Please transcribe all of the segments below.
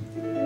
shining like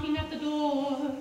is the man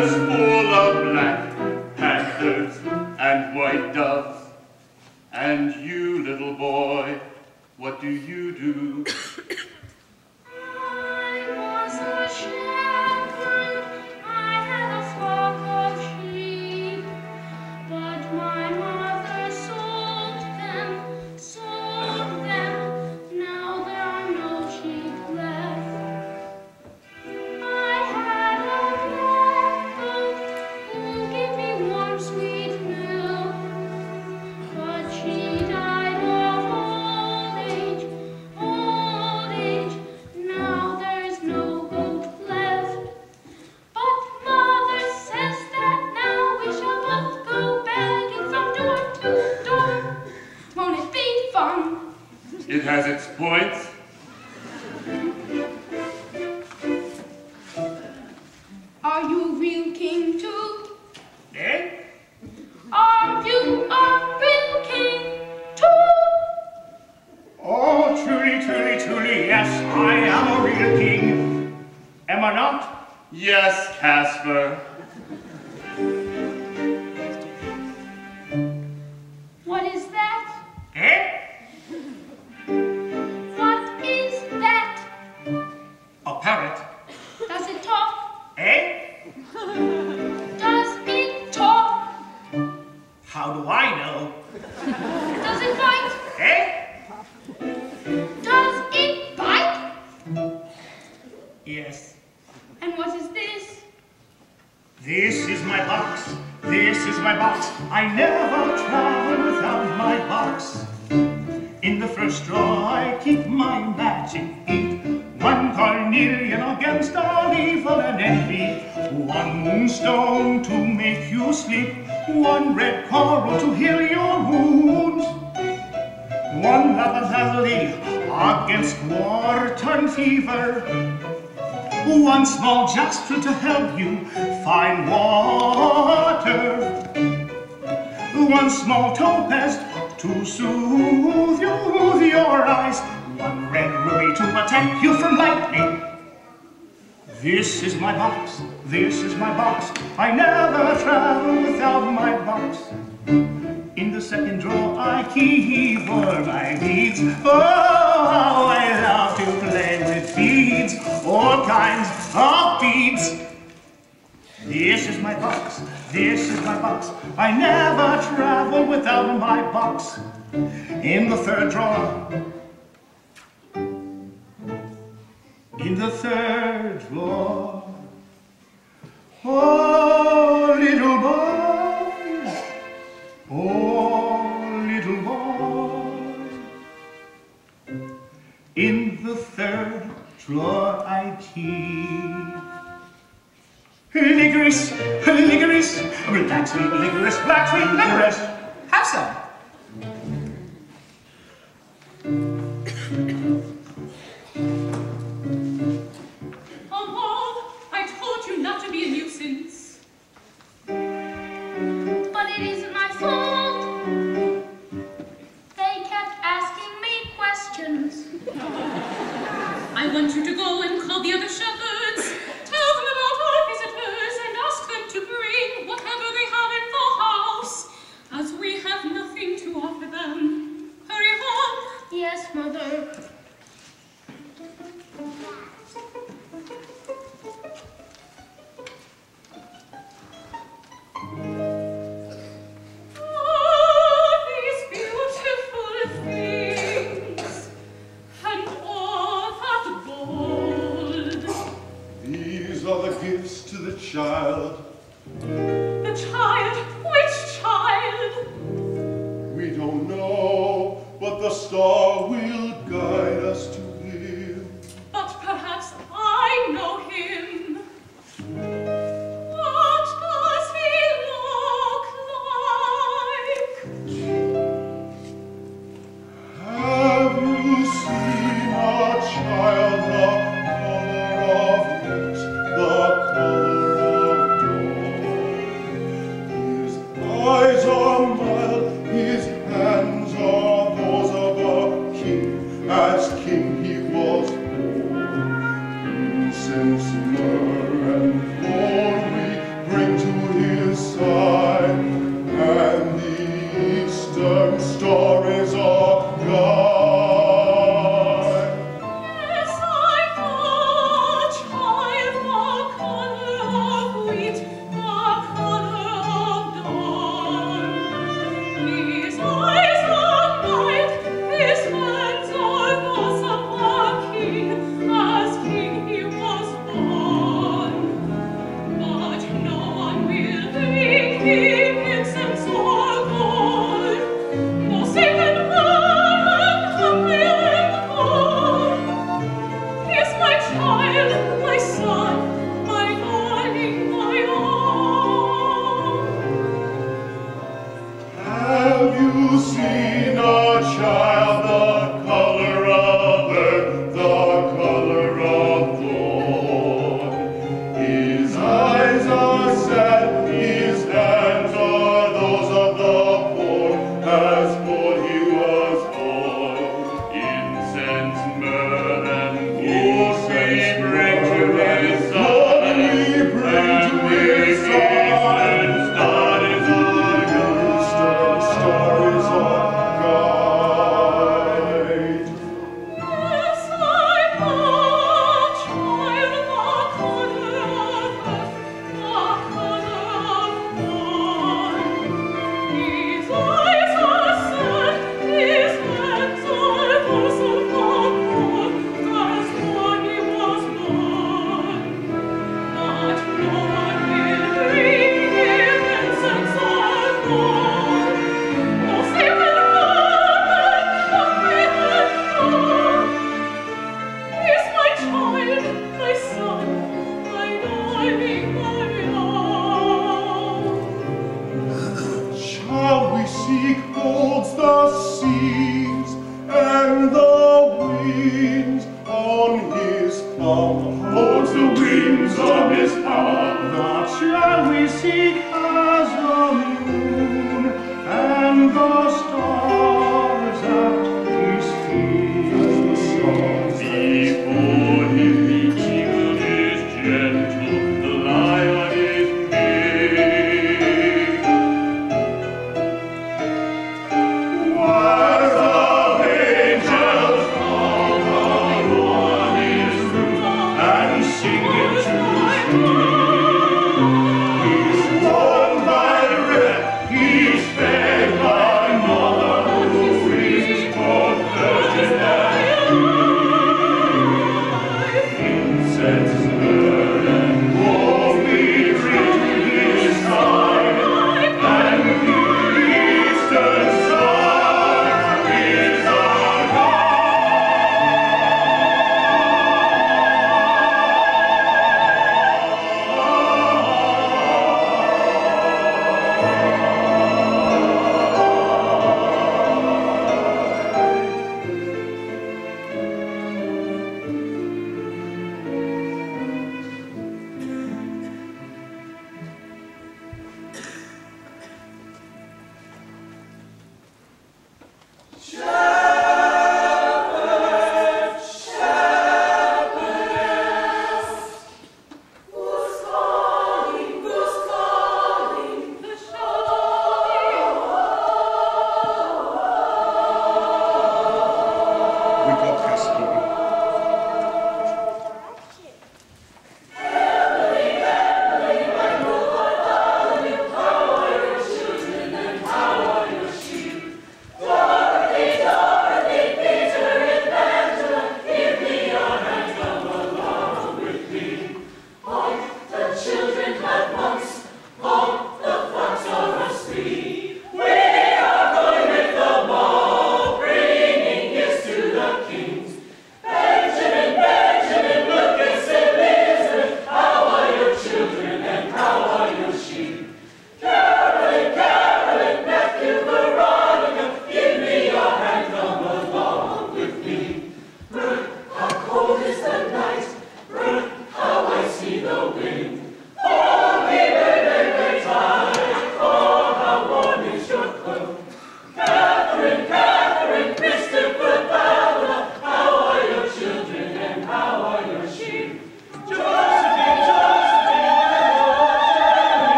palace fever. One small jasper to help you find water. One small topaz to soothe you your eyes. One red ruby to protect you from lightning. This is my box, this is my box. I never travel without my box. In the second drawer I keep all my needs. Oh, how I love to play all kinds of feeds. This is my box, this is my box. I never travel without my box. In the third drawer, in the third drawer. Oh, little boy, oh, little boy, in the third drawer mighty. Ligorous, ligorous, black sweet ligorous, black sweet ligorous.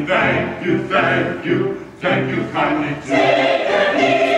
thank you, thank you, thank you kindly. Take a knee.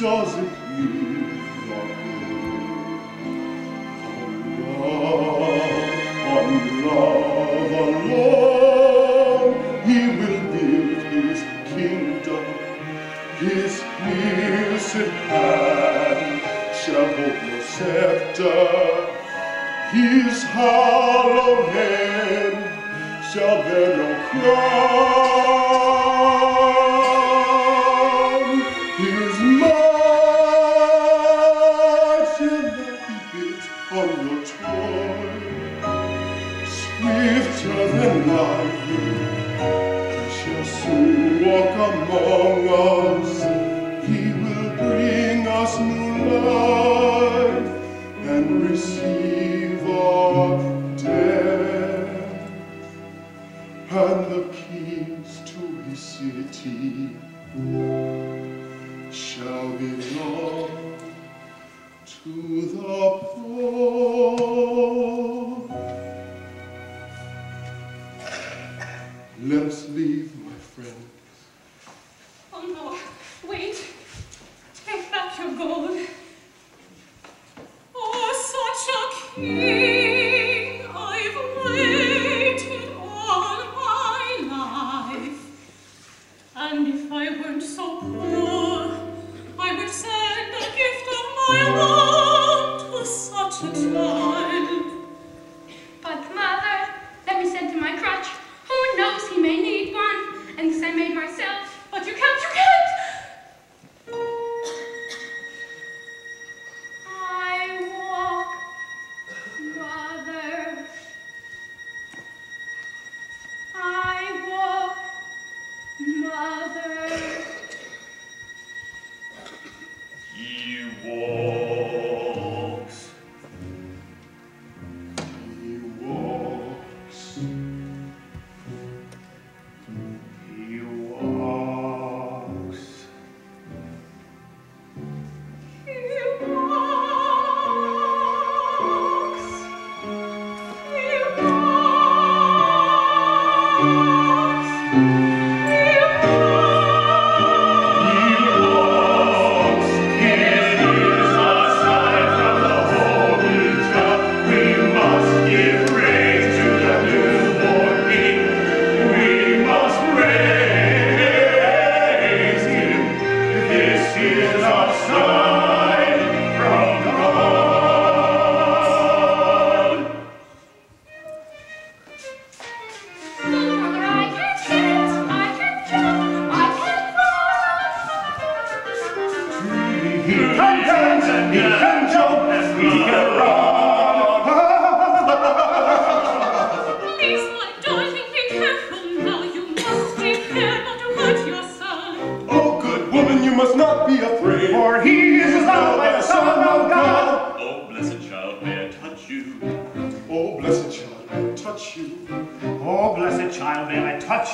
Does it hear your call. On love, on love alone, he will build his kingdom. His piercing hand shall hold the scepter. His hollow head shall bear your crown.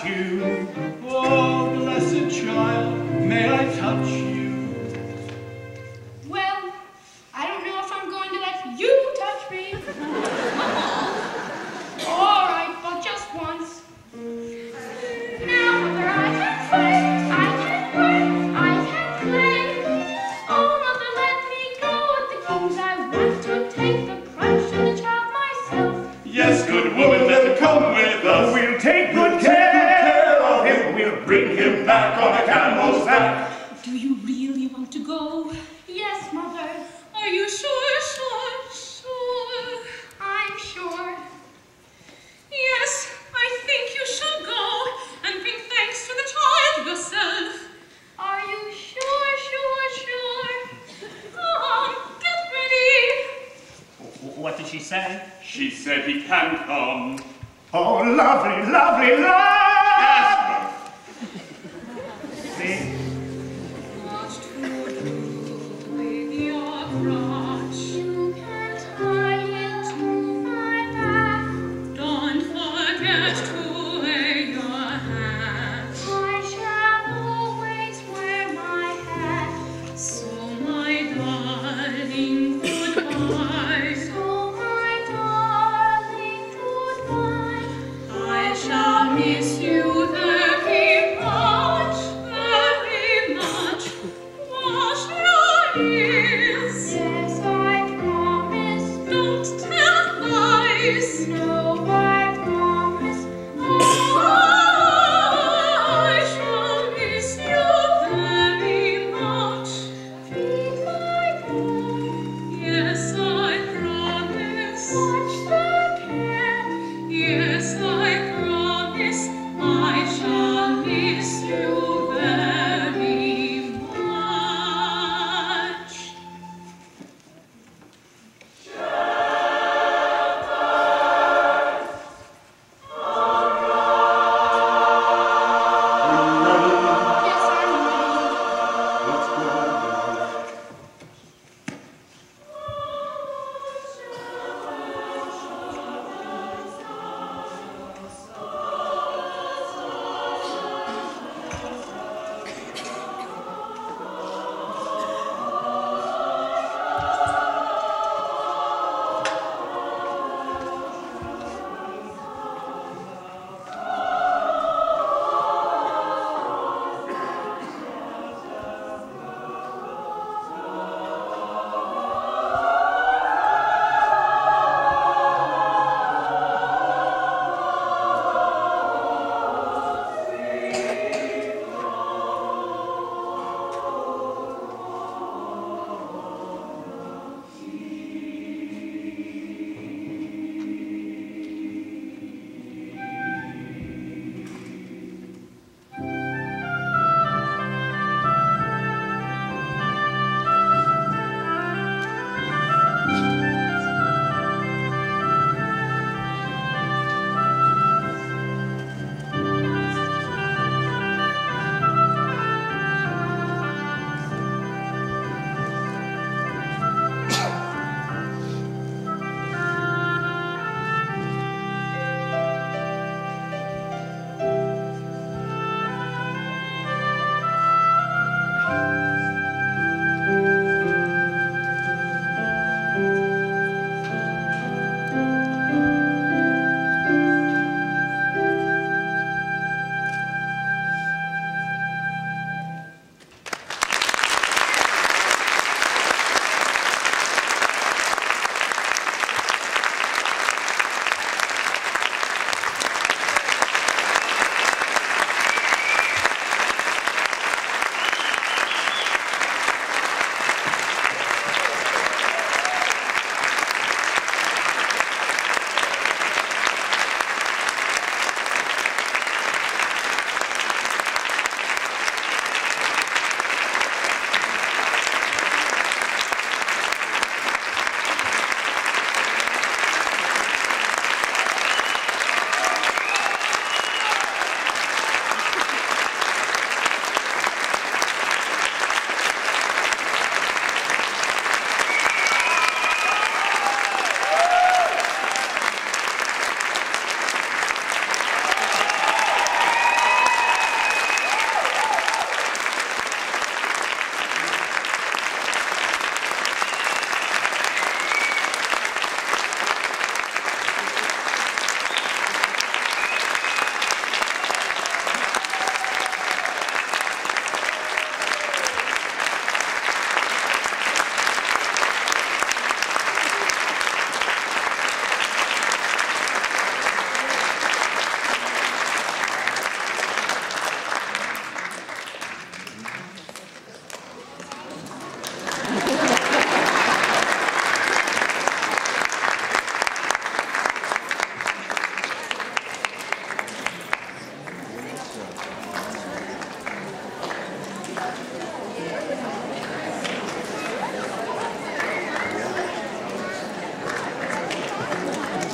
You?